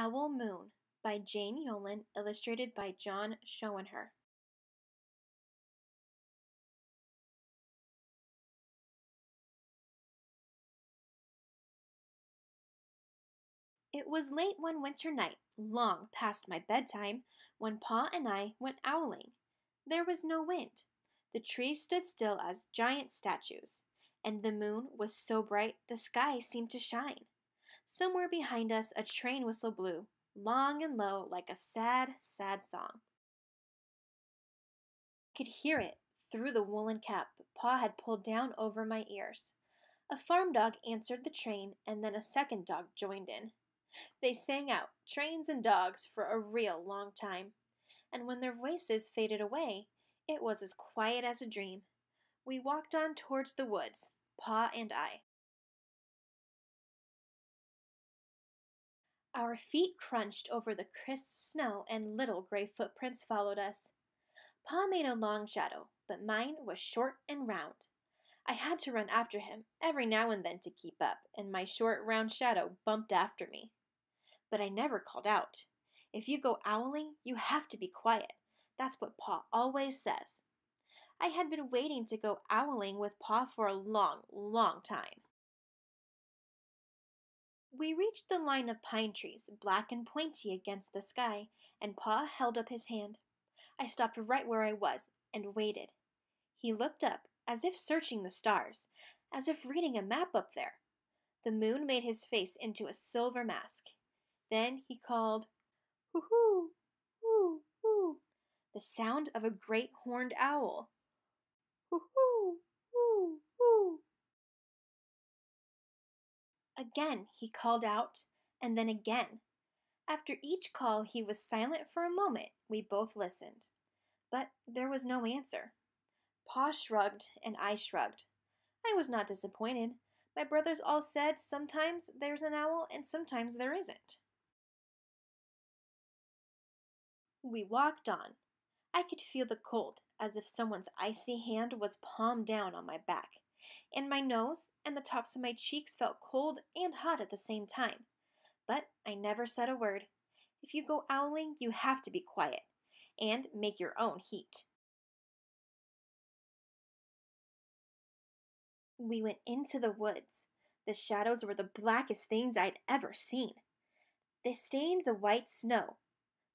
Owl Moon by Jane Yolen, illustrated by John Schoenherr. It was late one winter night, long past my bedtime, when Pa and I went owling. There was no wind. The trees stood still as giant statues, and the moon was so bright the sky seemed to shine. Somewhere behind us a train whistle blew, long and low like a sad, sad song. I could hear it through the woolen cap Pa had pulled down over my ears. A farm dog answered the train, and then a second dog joined in. They sang out, trains and dogs, for a real long time, and when their voices faded away, it was as quiet as a dream. We walked on towards the woods, Pa and I. Our feet crunched over the crisp snow, and little gray footprints followed us. Pa made a long shadow, but mine was short and round. I had to run after him every now and then to keep up, and my short, round shadow bumped after me. But I never called out. If you go owling, you have to be quiet. That's what Pa always says. I had been waiting to go owling with Pa for a long, long time. We reached the line of pine trees, black and pointy against the sky, and Pa held up his hand. I stopped right where I was and waited. He looked up, as if searching the stars, as if reading a map up there. The moon made his face into a silver mask. Then he called, Hoo hoo, hoo hoo, the sound of a great horned owl. Hoo hoo, Again he called out, and then again. After each call he was silent for a moment. We both listened. But there was no answer. Pa shrugged, and I shrugged. I was not disappointed. My brothers all said sometimes there's an owl and sometimes there isn't. We walked on. I could feel the cold, as if someone's icy hand was palm down on my back, and my nose and the tops of my cheeks felt cold and hot at the same time. But I never said a word. If you go owling, you have to be quiet and make your own heat. We went into the woods. The shadows were the blackest things I'd ever seen. They stained the white snow.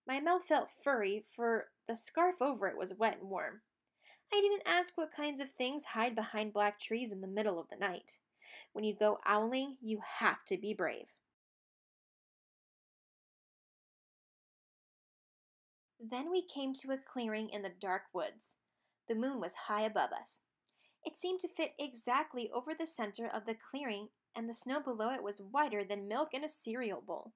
My mouth felt furry, for the scarf over it was wet and warm. I didn't ask what kinds of things hide behind black trees in the middle of the night. When you go owling, you have to be brave. Then we came to a clearing in the dark woods. The moon was high above us. It seemed to fit exactly over the center of the clearing, and the snow below it was whiter than milk in a cereal bowl.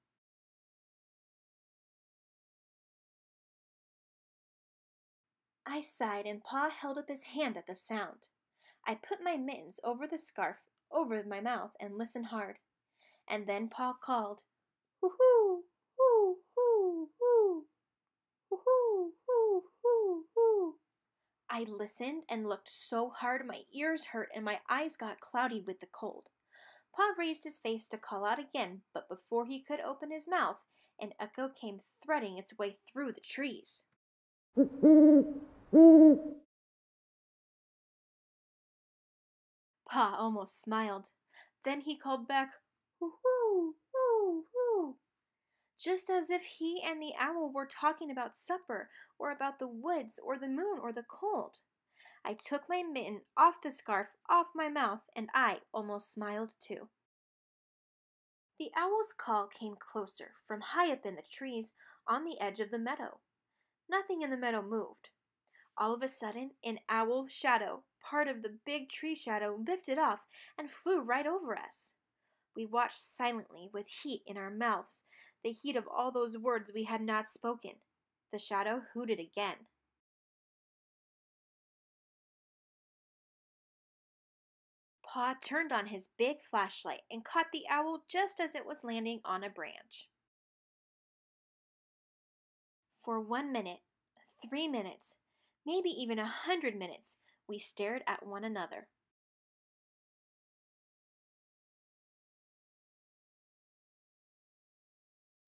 I sighed, and Pa held up his hand at the sound. I put my mittens over the scarf over my mouth and listened hard. And then Pa called, Hoo hoo, hoo hoo hoo, hoo hoo hoo hoo hoo. I listened and looked so hard my ears hurt and my eyes got cloudy with the cold. Pa raised his face to call out again, but before he could open his mouth, an echo came threading its way through the trees. Pa almost smiled. Then he called back, hoo, hoo hoo, just as if he and the owl were talking about supper, or about the woods, or the moon, or the cold. I took my mitten off the scarf, off my mouth, and I almost smiled too. The owl's call came closer, from high up in the trees on the edge of the meadow. Nothing in the meadow moved. All of a sudden, an owl shadow, part of the big tree shadow, lifted off and flew right over us. We watched silently, with heat in our mouths, the heat of all those words we had not spoken. The shadow hooted again. Pa turned on his big flashlight and caught the owl just as it was landing on a branch. For one minute, three minutes, maybe even a hundred minutes, we stared at one another.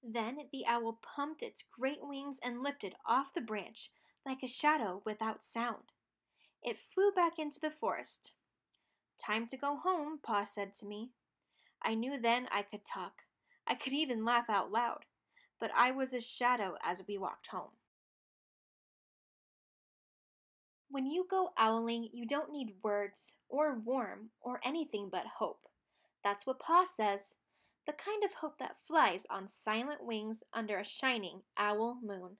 Then the owl pumped its great wings and lifted off the branch like a shadow without sound. It flew back into the forest. Time to go home, Pa said to me. I knew then I could talk. I could even laugh out loud, but I was a shadow as we walked home. When you go owling, you don't need words or warm or anything but hope. That's what Pa says. The kind of hope that flies on silent wings under a shining owl moon.